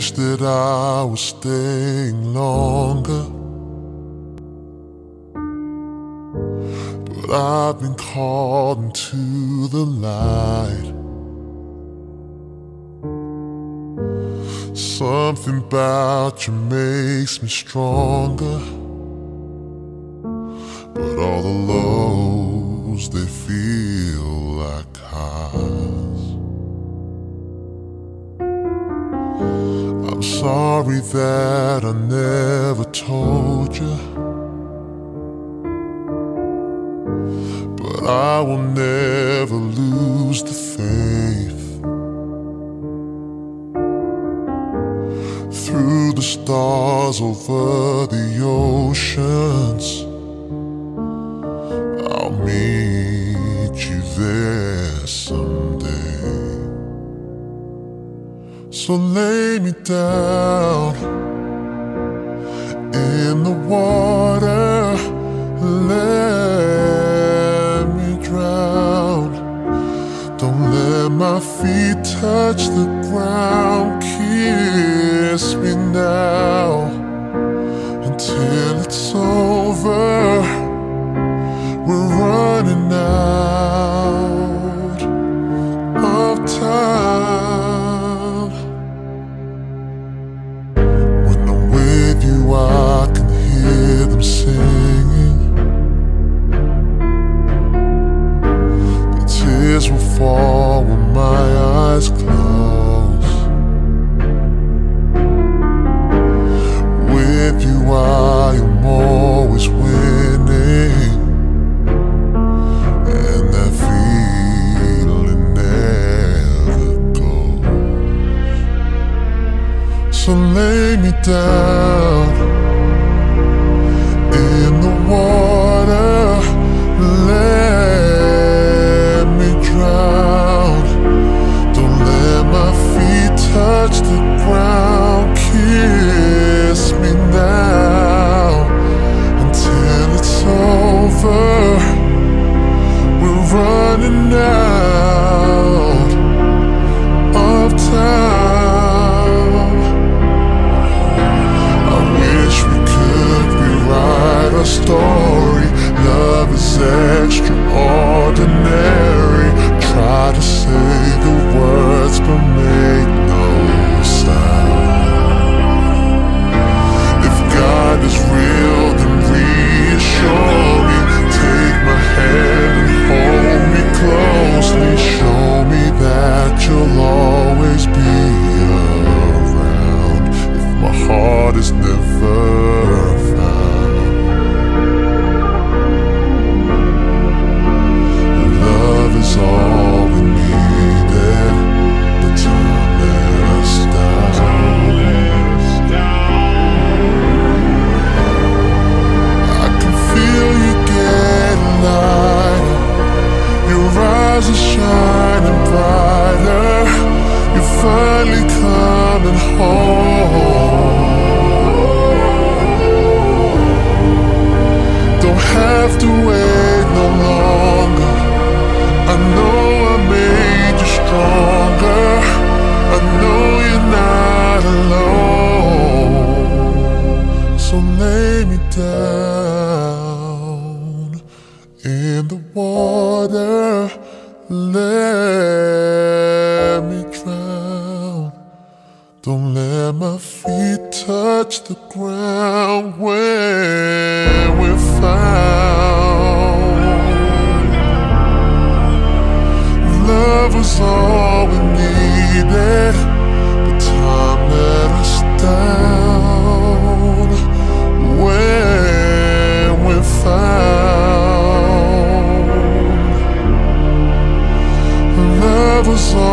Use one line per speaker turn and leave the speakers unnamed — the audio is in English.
wish that I was staying longer. But I've been called into the light. Something about you makes me stronger. But all the lows, they feel sorry that I never told you. But I will never lose the faith. Through the stars over the oceans, I'll meet you there. So lay me down in the water, let me drown. Don't let my feet touch the ground, kiss me now So lay me down in the water, let me drown. Don't let my feet touch the ground, kiss me now until it's over. We're running out finally coming home. Don't have to wait no longer. I know I made you stronger. I know you're not alone. So lay me down in the water. Let. Don't let my feet touch the ground where we're found. Love was all we needed. The time let us down where we're found. Love was all.